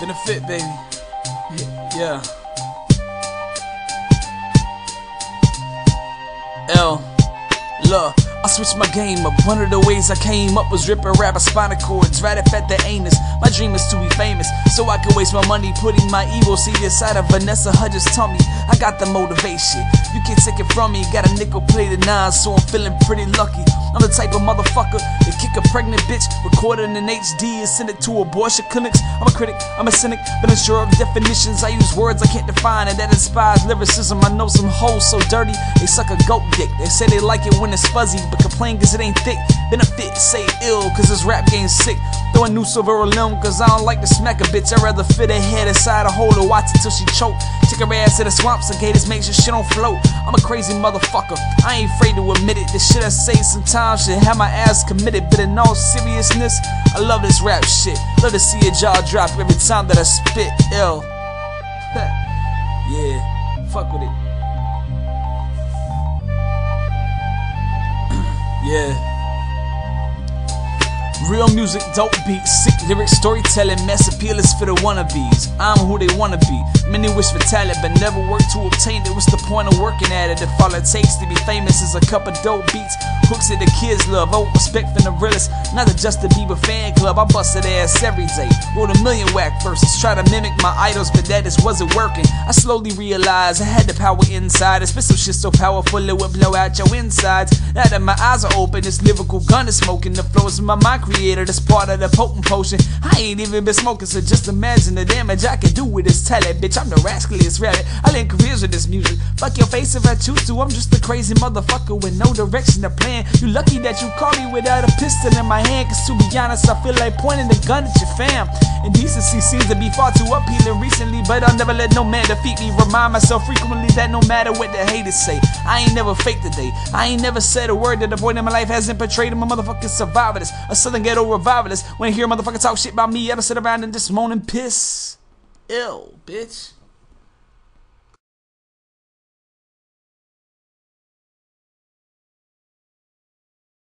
Benefit, baby. Yeah. L. Look. I switched my game up. One of the ways I came up was ripping rapper spinal cords right up at the anus. My dream is to be famous, so I can waste my money putting my evil seed inside of Vanessa Hudgens' tummy. I got the motivation. You can't take it from me. Got a nickel plated nine, so I'm feeling pretty lucky. I'm the type of motherfucker that kick a pregnant bitch, record it in HD and send it to abortion clinics. I'm a critic, I'm a cynic, but unsure of definitions. I use words I can't define, and that inspires lyricism. I know some hoes so dirty, they suck a goat dick. They say they like it when it's fuzzy, but complain cause it ain't thick. Benifit, say ill cause this rap game's sick. Throw a noose over a limb cause I don't like to smack a bitch. I'd rather fit her head inside a hole or watch it till she choke. Take her ass to the swamps and gators make sure shit don't float. I'm a crazy motherfucker, I ain't afraid to admit it. The shit I say sometimes should have my ass committed. But in all seriousness, I love this rap shit. Love to see a jaw drop every time that I spit ill. yeah, fuck with it. Yeah. Real music, dope beats, sick lyrics, storytelling, mass appeal is for the wannabes. I'm who they wanna be. Many wish for talent, but never work to obtain it. What's the point of working at it if all it takes to be famous is a cup of dope beats? Hooks that the kids love. oh, respect from the realest, not the Justin Bieber fan club. I busted ass every day. Wrote a million whack verses, try to mimic my idols, but that just wasn't working. I slowly realized I had the power inside. I spit some shit so powerful it would blow out your insides. Now that my eyes are open, this lyrical gun is smoking. The flow is my mind creator, that's part of the potent potion. I ain't even been smoking, so just imagine the damage I can do with this talent, bitch. I'm the rascaliest rabbit. I lend careers with this music. Fuck your face if I choose to. I'm just a crazy motherfucker with no direction to plan. You lucky that you caught me without a pistol in my hand, cause to be honest, I feel like pointing the gun at your fam. Indecency seems to be far too appealing recently, but I'll never let no man defeat me. Remind myself frequently that no matter what the haters say, I ain't never faked the day. I ain't never said a word that a boy in my life hasn't portrayed. I'm a motherfucking survivalist, a southern ghetto revivalist. When I hear a motherfucker talk shit about me, I ever sit around and just moan and piss? Ill, bitch.